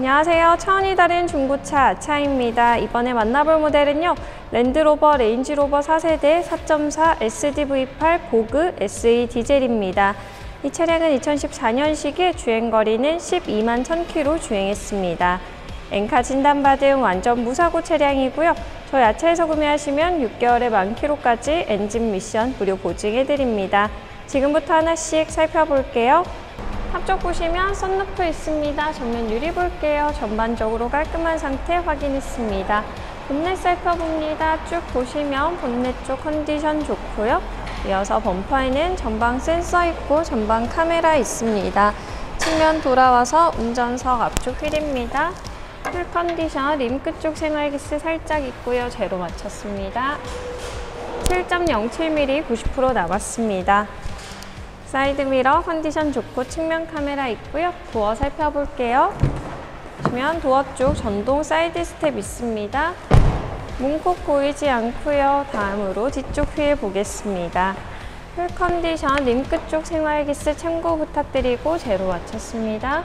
안녕하세요. 차원이 다른 중고차 아차입니다. 이번에 만나볼 모델은요. 랜드로버 레인지로버 4세대 4.4 SDV8 Vogue SE 디젤입니다. 이 차량은 2014년식에 주행거리는 12만 1000km 주행했습니다. 엔카 진단받은 완전 무사고 차량이고요. 저희 아차에서 구매하시면 6개월의 만 킬로까지 엔진 미션 무료 보증해드립니다. 지금부터 하나씩 살펴볼게요. 앞쪽 보시면 썬루프 있습니다. 전면 유리 볼게요. 전반적으로 깔끔한 상태 확인했습니다. 본넷 살펴봅니다. 쭉 보시면 본넷 쪽 컨디션 좋고요. 이어서 범퍼에는 전방 센서 있고 전방 카메라 있습니다. 측면 돌아와서 운전석 앞쪽 휠입니다. 휠 컨디션 림 끝 쪽 생활기스 살짝 있고요. 제로 맞췄습니다. 7.07mm 90% 남았습니다. 사이드미러 컨디션 좋고 측면 카메라 있고요. 도어 살펴볼게요. 보시면 도어 쪽 전동 사이드 스텝 있습니다. 문콕 보이지 않고요. 다음으로 뒤쪽 휠 보겠습니다. 휠 컨디션 림 끝 쪽 생활기스 참고 부탁드리고 제로 맞췄습니다.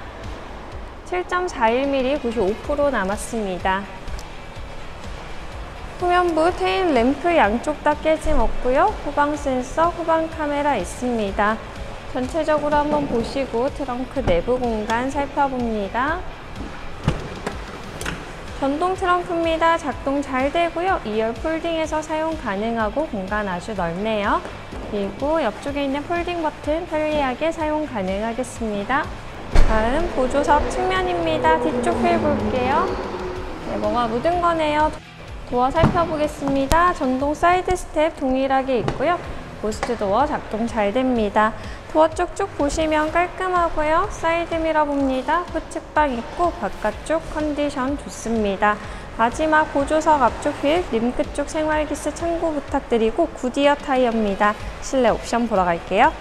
7.41mm 95% 남았습니다. 후면부 테일 램프 양쪽 다 깨짐 없고요. 후방 센서, 후방 카메라 있습니다. 전체적으로 한번 보시고 트렁크 내부 공간 살펴봅니다. 전동 트렁크입니다. 작동 잘 되고요. 2열 folding해서 사용 가능하고 공간 아주 넓네요. 그리고 옆쪽에 있는 folding 버튼 편리하게 사용 가능하겠습니다. 다음 보조석 측면입니다. 뒤쪽 휠 볼게요. 네, 뭐가 묻은 거네요. 도어 살펴보겠습니다. 전동 사이드 스텝 동일하게 있고요. ghost 도어 작동 잘 됩니다. 도어 쪽쭉 보시면 깔끔하고요. 사이드 미러 봅니다. 후측방 있고 바깥쪽 컨디션 좋습니다. 마지막 보조석 앞쪽 휠, 림끝 쪽 생활기스 참고 부탁드리고 굿이어 타이어입니다. 실내 옵션 보러 갈게요.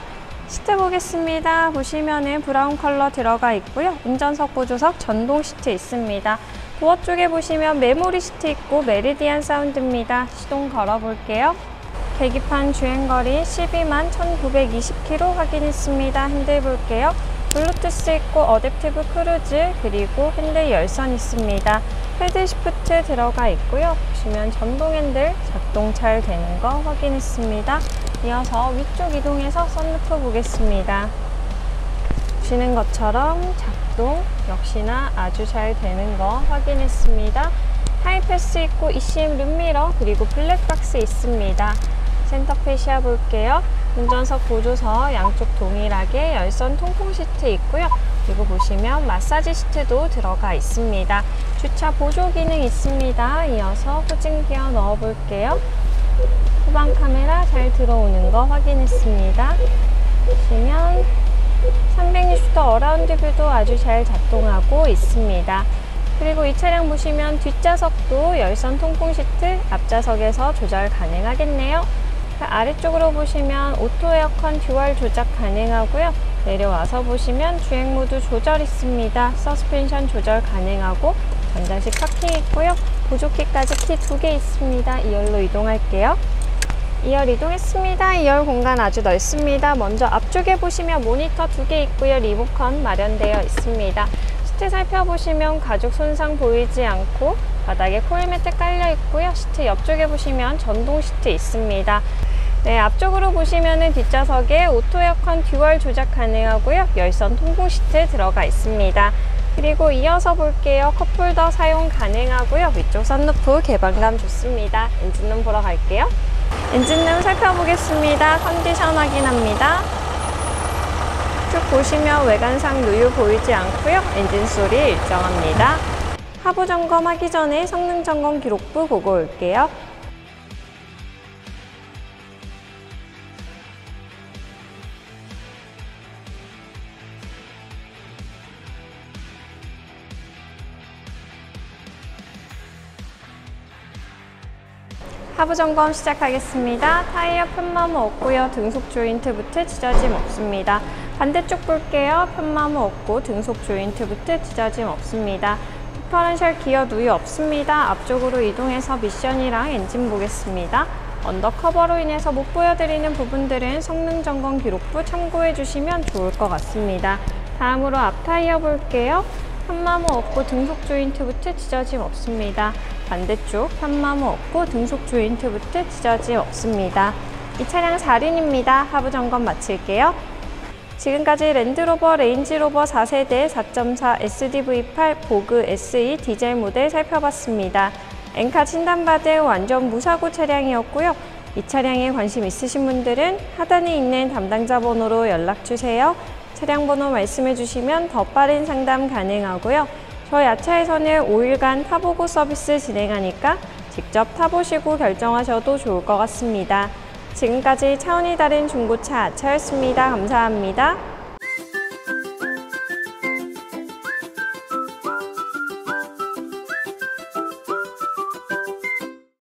시트 보겠습니다. 보시면은 브라운 컬러 들어가 있고요. 운전석 보조석 전동 시트 있습니다. 도어 쪽에 보시면 메모리 시트 있고 메리디안 사운드입니다. 시동 걸어볼게요. 계기판 주행거리 12만 1920km 확인했습니다. 핸들 볼게요. 블루투스 있고 adaptive cruise 그리고 핸들 열선 있습니다. paddle shift 들어가 있고요. 보시면 전동 핸들 작동 잘 되는 거 확인했습니다. 이어서 위쪽 이동해서 썬루프 보겠습니다. 보시는 것처럼 작동 역시나 아주 잘 되는 거 확인했습니다. 하이패스 있고 ECM 룸미러 그리고 블랙박스 있습니다. 센터페시아 볼게요. 운전석 보조석 양쪽 동일하게 열선 통풍 시트 있고요. 그리고 보시면 마사지 시트도 들어가 있습니다. 주차 보조 기능 있습니다. 이어서 후진 기어 넣어 볼게요. 후방 카메라 잘 들어오는 거 확인했습니다. 보시면 360도 around view도 아주 잘 작동하고 있습니다. 그리고 이 차량 보시면 뒷좌석도 열선 통풍 시트, 앞좌석에서 조절 가능하겠네요. 아래쪽으로 보시면 오토 에어컨 듀얼 조작 가능하고요. 내려와서 보시면 주행 모드 조절 있습니다. 서스펜션 조절 가능하고 전자식 파킹 있고요. 보조키까지 키 두 개 있습니다. 2열로 이동할게요. 2열 이동했습니다. 2열 공간 아주 넓습니다. 먼저 앞쪽에 보시면 모니터 두 개 있고요. 리모컨 마련되어 있습니다. 시트 살펴보시면 가죽 손상 보이지 않고 바닥에 코일 매트 깔려 있고요. 시트 옆쪽에 보시면 전동 시트 있습니다. 네, 앞쪽으로 보시면은 뒷좌석에 오토 에어컨 듀얼 조작 가능하고요. 열선 통풍 시트 들어가 있습니다. 그리고 이어서 볼게요. 컵홀더 사용 가능하고요. 위쪽 선루프 개방감 좋습니다. 엔진룸 보러 갈게요. 엔진룸 살펴보겠습니다. 컨디션 확인합니다. 쭉 보시면 외관상 누유 보이지 않고요. 엔진 소리 일정합니다. 하부 점검하기 전에 성능 점검 기록부 보고 올게요. 하부 점검 시작하겠습니다. 타이어 편마모 없고요. 등속 조인트 부트 찢어짐 없습니다. 반대쪽 볼게요. 편마모 없고 등속 조인트 부트 찢어짐 없습니다. 디퍼런셜 기어 누유 없습니다. 앞쪽으로 이동해서 미션이랑 엔진 보겠습니다. 언더커버로 인해서 못 보여드리는 부분들은 성능 점검 기록부 참고해 주시면 좋을 것 같습니다. 다음으로 앞 타이어 볼게요. 편마모 없고 등속 조인트 부트 찢어짐 없습니다. 반대쪽 편마모 없고 등속 조인트 부트 찢어짐 없습니다. 이 차량 4륜입니다. 하부 점검 마칠게요. 지금까지 랜드로버 레인지로버 4세대 4.4 SDV8 보그 SE 디젤 모델 살펴봤습니다. 엔카 진단받은 완전 무사고 차량이었고요. 이 차량에 관심 있으신 분들은 하단에 있는 담당자 번호로 연락주세요. 차량 번호 말씀해 주시면 더 빠른 상담 가능하고요. 저희 아차에서는 5일간 타보고 서비스 진행하니까 직접 타보시고 결정하셔도 좋을 것 같습니다. 지금까지 차원이 다른 중고차 아차였습니다. 감사합니다.